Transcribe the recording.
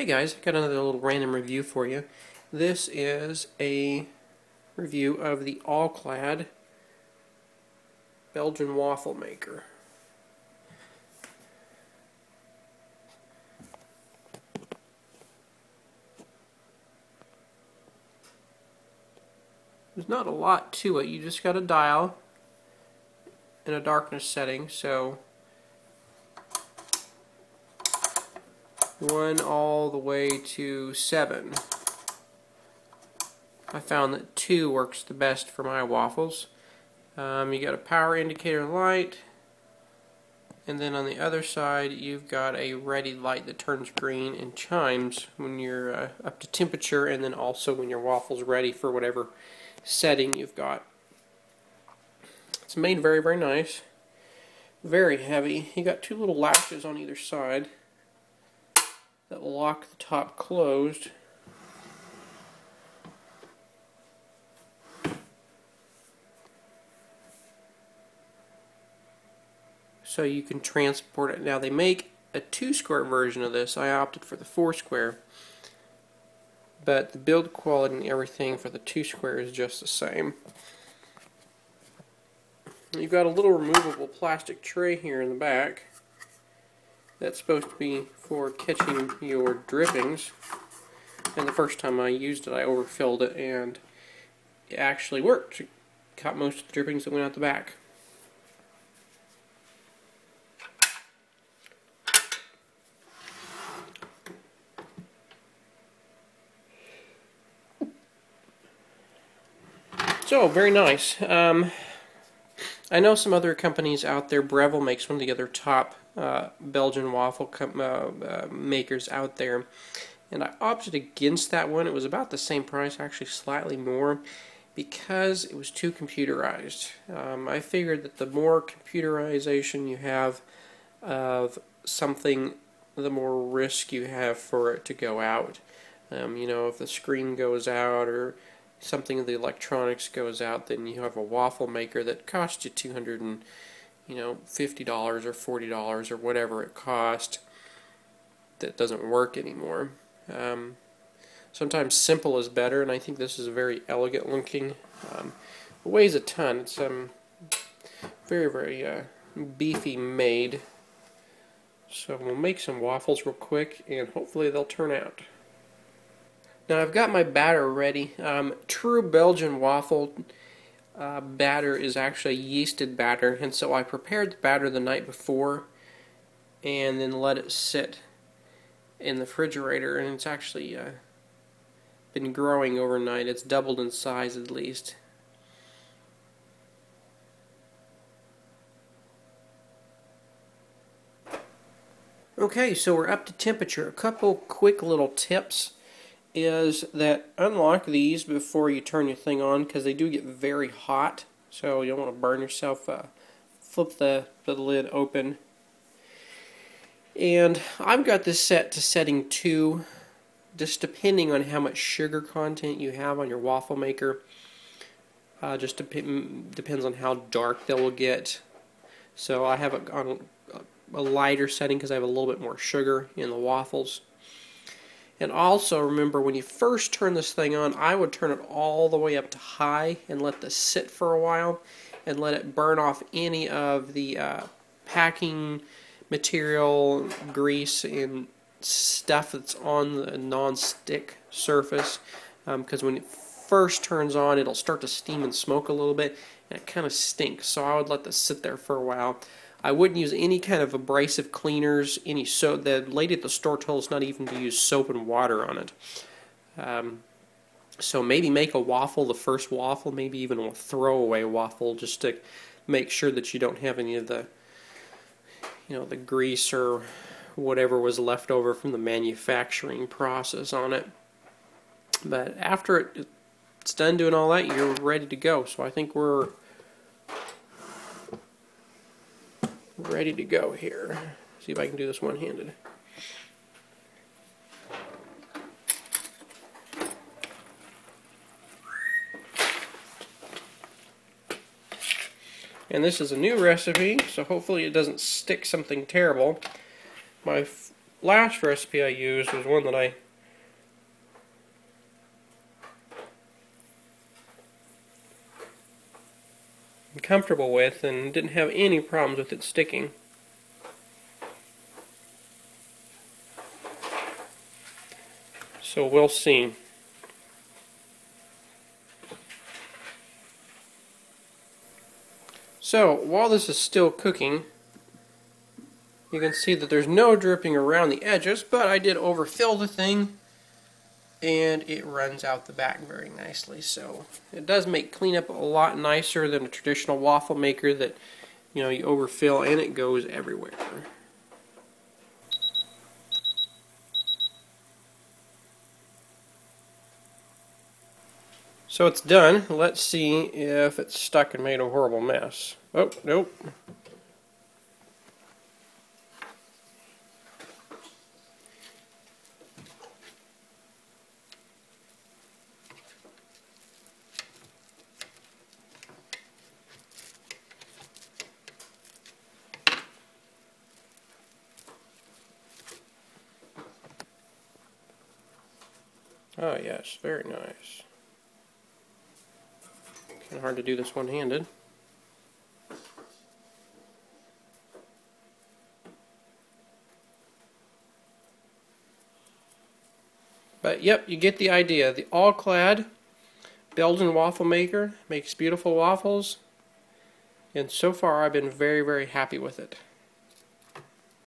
Hey guys, got another little random review for you. This is a review of the All-Clad Belgian waffle maker. There's not a lot to it, you just got a dial in a darkness setting, so 1 all the way to 7. I found that 2 works the best for my waffles. Um, you got a power indicator light, and then on the other side you've got a ready light that turns green and chimes when you're uh, up to temperature, and then also when your waffle's ready for whatever setting you've got. It's made very, very nice. Very heavy. You got two little latches on either side that will lock the top closed. So you can transport it. Now they make a two square version of this. I opted for the four square. But the build quality and everything for the two square is just the same. You've got a little removable plastic tray here in the back. That's supposed to be for catching your drippings. And the first time I used it, I overfilled it, and it actually worked. It caught most of the drippings that went out the back. So, very nice. Um, I know some other companies out there. Breville makes one of the other top uh, Belgian waffle uh, uh, makers out there, and I opted against that one. It was about the same price, actually slightly more, because it was too computerized. Um, I figured that the more computerization you have of something, the more risk you have for it to go out. Um, you know, if the screen goes out or something of the electronics goes out, then you have a waffle maker that costs you two hundred and you know fifty dollars or forty dollars or whatever it cost that doesn't work anymore. Um, sometimes simple is better, and I think this is a very elegant looking. Um, it weighs a ton. It's um very very uh, beefy made. So we'll make some waffles real quick, and hopefully they'll turn out. Now I've got my batter ready. Um, true Belgian waffle uh, batter is actually yeasted batter, and so I prepared the batter the night before and then let it sit in the refrigerator, and it's actually uh, been growing overnight. It's doubled in size at least. Okay, so we're up to temperature. A couple quick little tips is that unlock these before you turn your thing on because they do get very hot so you don't want to burn yourself uh, flip the, the lid open. And I've got this set to setting 2 just depending on how much sugar content you have on your waffle maker. Uh, just dep depends on how dark they will get. So I have on a lighter setting because I have a little bit more sugar in the waffles and also remember when you first turn this thing on, I would turn it all the way up to high and let this sit for a while and let it burn off any of the uh, packing material, grease, and stuff that's on the non-stick surface. Because um, when it first turns on, it'll start to steam and smoke a little bit, and it kind of stinks. So I would let this sit there for a while. I wouldn't use any kind of abrasive cleaners, any soap. The lady at the store told us not even to use soap and water on it. Um, so maybe make a waffle, the first waffle, maybe even a throwaway waffle, just to make sure that you don't have any of the, you know, the grease or whatever was left over from the manufacturing process on it. But after it, it's done doing all that, you're ready to go. So I think we're ready to go here. See if I can do this one-handed. And this is a new recipe, so hopefully it doesn't stick something terrible. My last recipe I used was one that I comfortable with and didn't have any problems with it sticking. So we'll see. So while this is still cooking, you can see that there's no dripping around the edges, but I did overfill the thing and it runs out the back very nicely. So it does make cleanup a lot nicer than a traditional waffle maker that you know you overfill and it goes everywhere. So it's done. Let's see if it's stuck and made a horrible mess. Oh, nope. Oh yes, very nice. Kind of hard to do this one-handed. But yep, you get the idea. The all-clad Belgian waffle maker makes beautiful waffles. And so far I've been very, very happy with it.